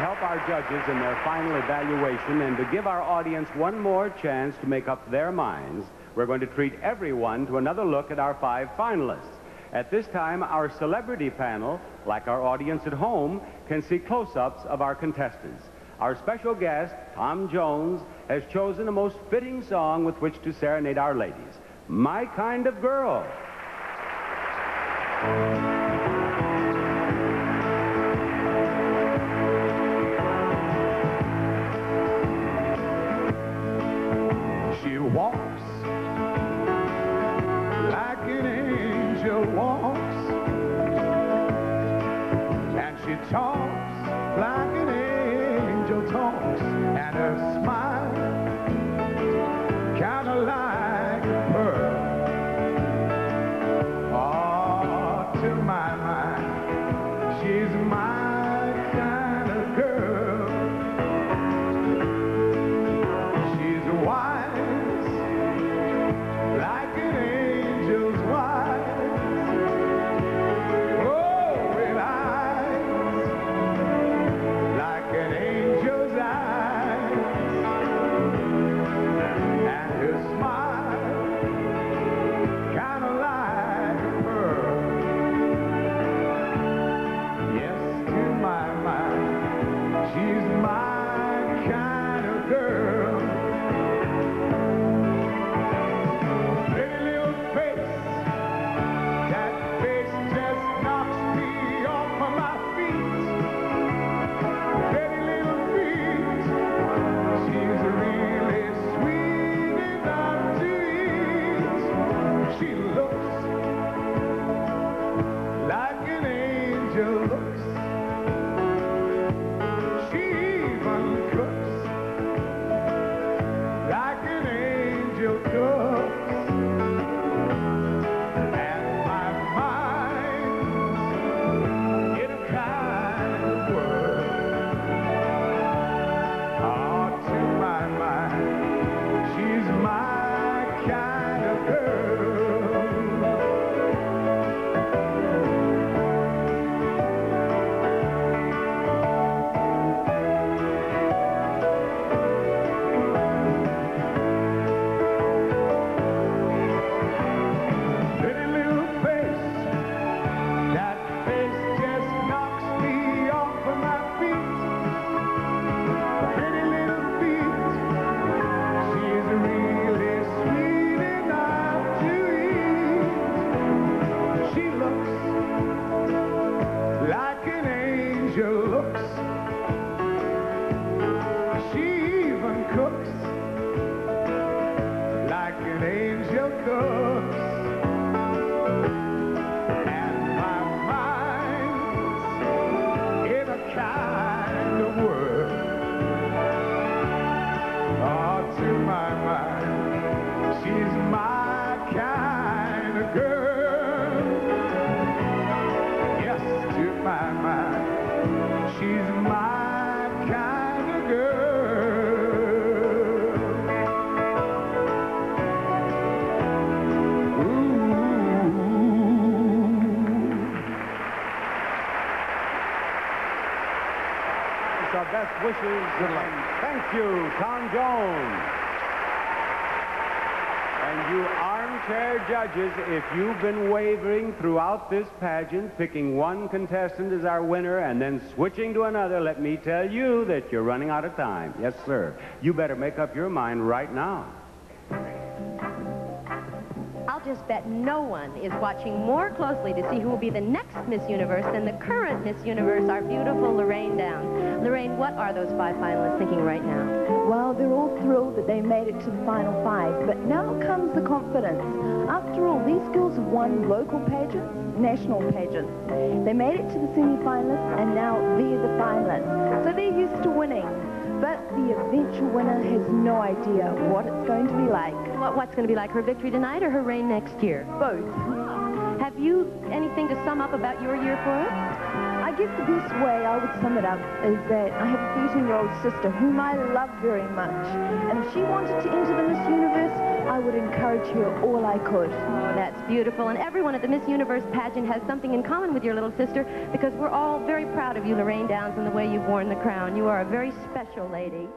our judges in their final evaluation and to give our audience one more chance to make up their minds, we're going to treat everyone to another look at our five finalists. At this time, our celebrity panel, like our audience at home, can see close-ups of our contestants. Our special guest, Tom Jones, has chosen a most fitting song with which to serenade our ladies. My Kind of Girl. Angel our best wishes. Good luck. Thank you, Tom Jones. And you armchair judges, if you've been wavering throughout this pageant, picking one contestant as our winner and then switching to another, let me tell you that you're running out of time. Yes, sir. You better make up your mind right now. I'll just bet no one is watching more closely to see who will be the next Miss Universe than the current Miss Universe, our beautiful Lorraine What are those five finalists thinking right now? Well, they're all thrilled that they made it to the final five, but now comes the confidence. After all, these girls have won local pageants, national pageants. They made it to the semi-finalists, and now they're the finalists. So they're used to winning. But the eventual winner has no idea what it's going to be like. What, what's going to be like, her victory tonight or her reign next year? Both. Have you anything to sum up about your year for us? I guess the best way I would sum it up is that I have a 13-year-old sister whom I love very much. And if she wanted to enter the Miss Universe, I would encourage her all I could. That's beautiful. And everyone at the Miss Universe pageant has something in common with your little sister because we're all very proud of you, Lorraine Downes, and the way you've worn the crown. You are a very special lady.